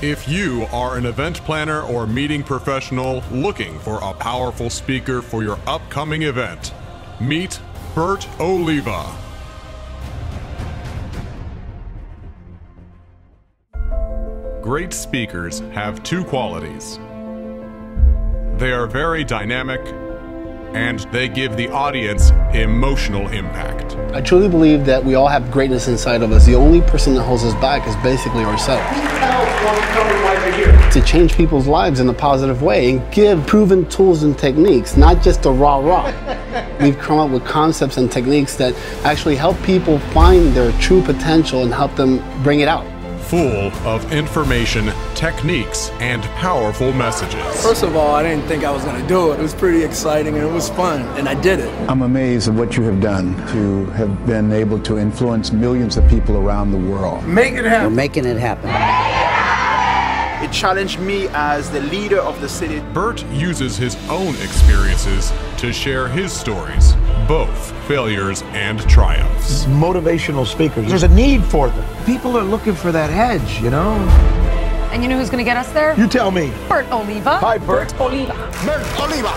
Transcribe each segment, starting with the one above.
If you are an event planner or meeting professional looking for a powerful speaker for your upcoming event, meet Bert Oliva. Great speakers have two qualities. They are very dynamic and they give the audience emotional impact. I truly believe that we all have greatness inside of us. The only person that holds us back is basically ourselves. To change people's lives in a positive way and give proven tools and techniques, not just a rah rah. We've come up with concepts and techniques that actually help people find their true potential and help them bring it out full of information, techniques, and powerful messages. First of all, I didn't think I was going to do it. It was pretty exciting and it was fun, and I did it. I'm amazed at what you have done to have been able to influence millions of people around the world. Make it happen. We're making it happen. It challenged me as the leader of the city. Bert uses his own experiences to share his stories, both failures and triumphs. Motivational speakers, there's a need for them. People are looking for that edge, you know? And you know who's going to get us there? You tell me. Bert Oliva. Hi, Bert. Bert Oliva. Bert Oliva.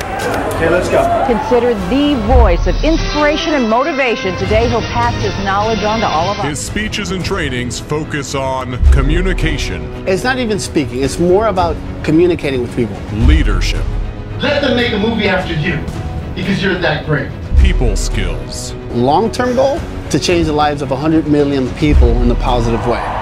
Okay, let's go. Considered the voice of inspiration and motivation. Today, he'll pass his knowledge on to all of us. His speeches and trainings focus on communication. It's not even speaking, it's more about communicating with people. Leadership. Let them make a movie after you because you're that great. People skills. Long term goal? To change the lives of 100 million people in a positive way.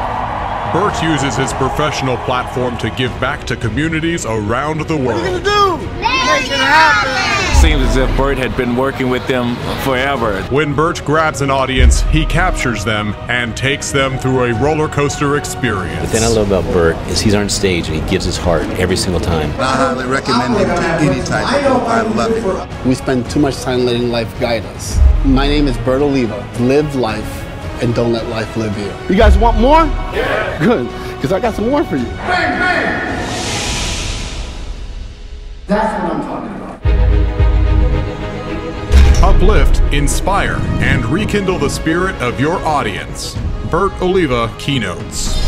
Bert uses his professional platform to give back to communities around the world. What are you gonna do? Make it happen! Seems as if Bert had been working with them forever. When Bert grabs an audience, he captures them and takes them through a roller coaster experience. The thing I love about Bert is he's on stage and he gives his heart every single time. I highly recommend him to any type of group. I love it. We spend too much time letting life guide us. My name is Bert Oliva. Live life and don't let life live you. You guys want more? Yeah. Good, because I got some more for you. Bang, bang! That's what I'm talking about. Uplift, inspire, and rekindle the spirit of your audience. Bert Oliva Keynotes.